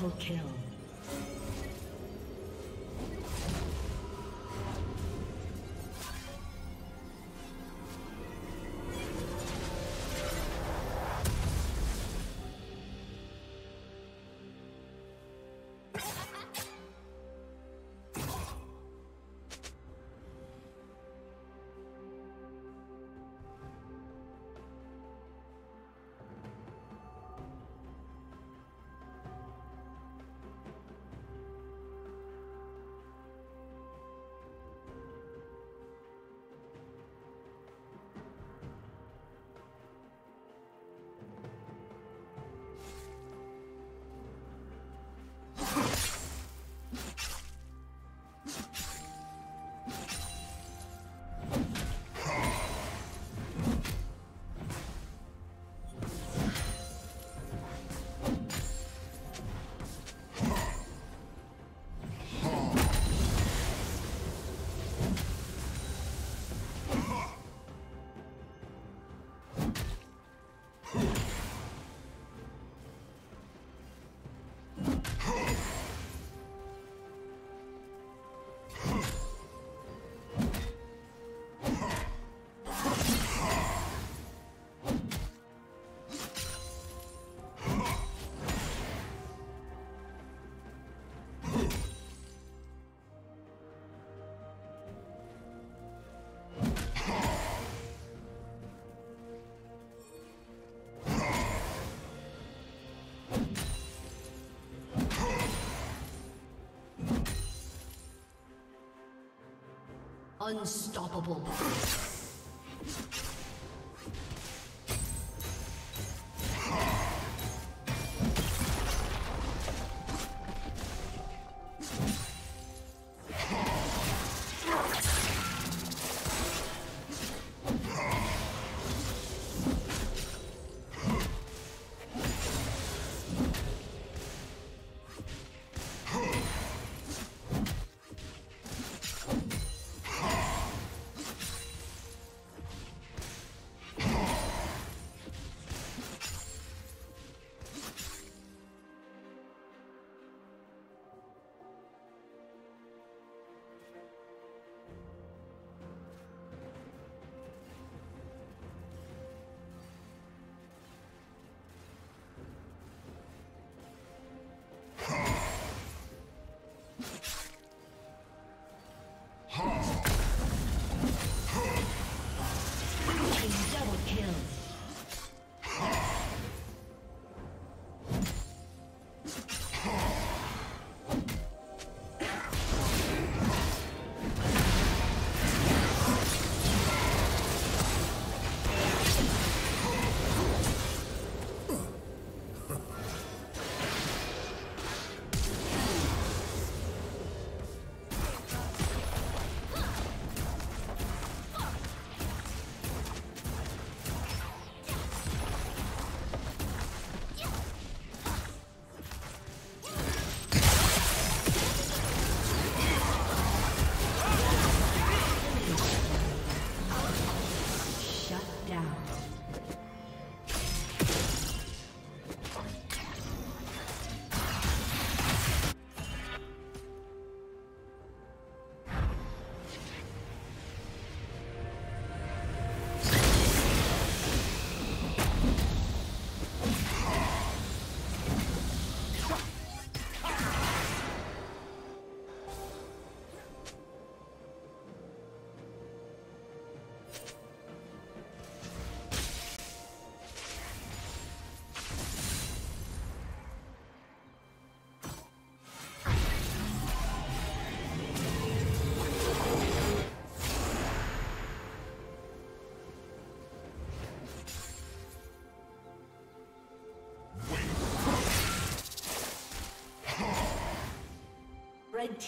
Triple kill. Unstoppable.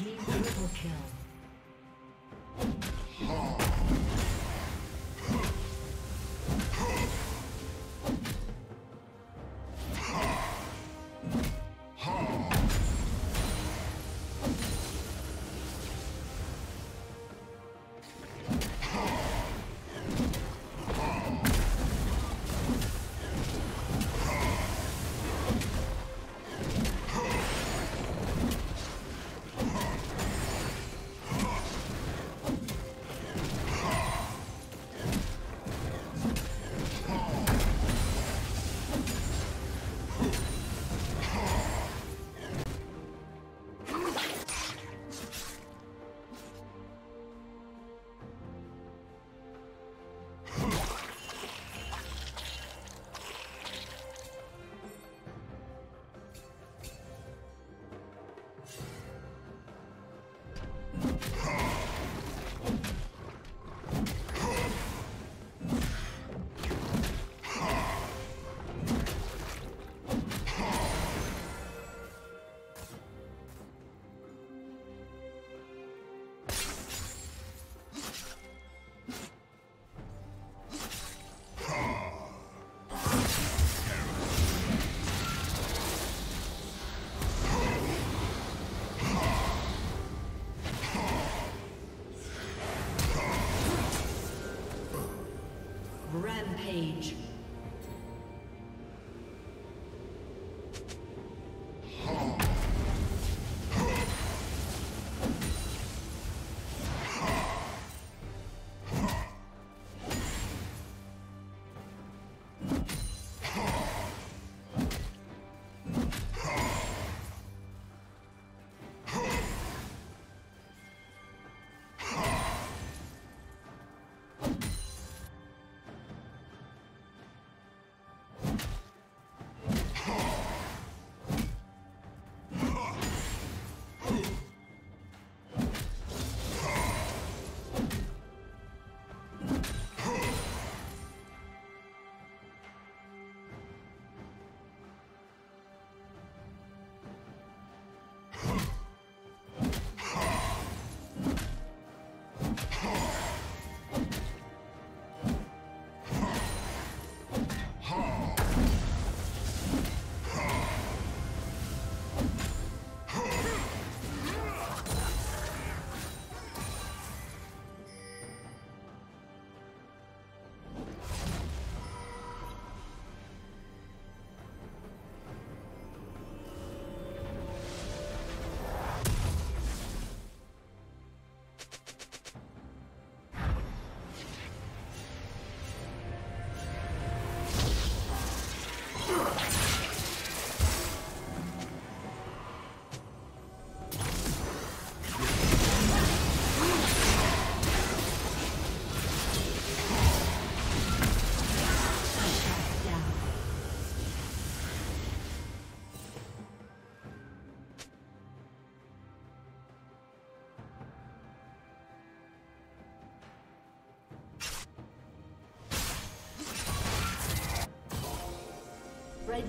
Team triple kill. Rampage.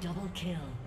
Double kill.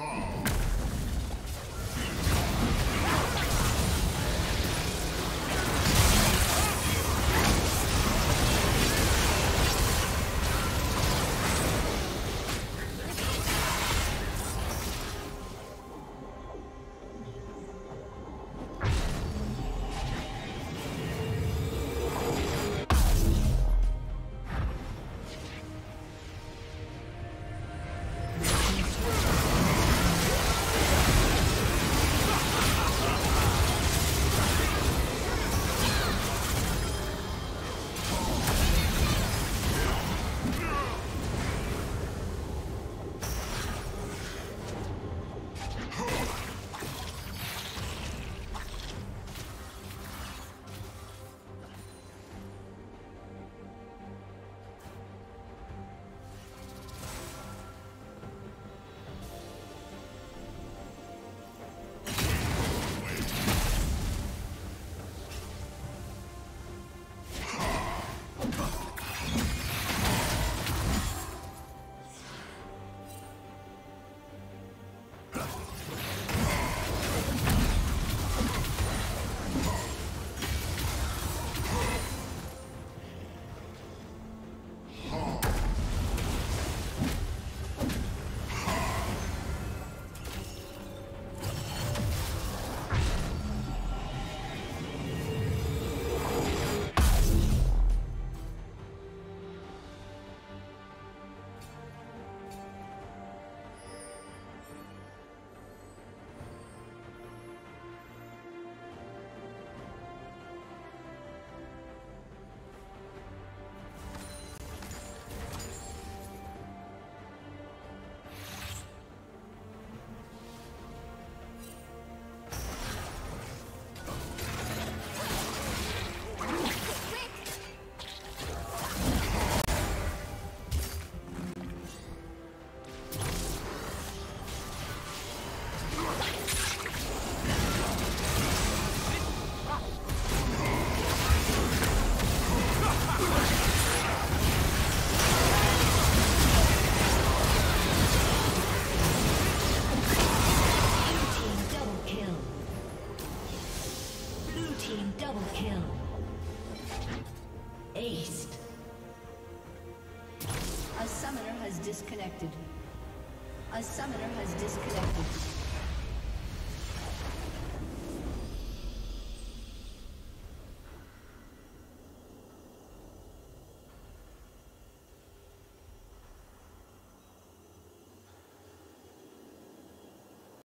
Ha!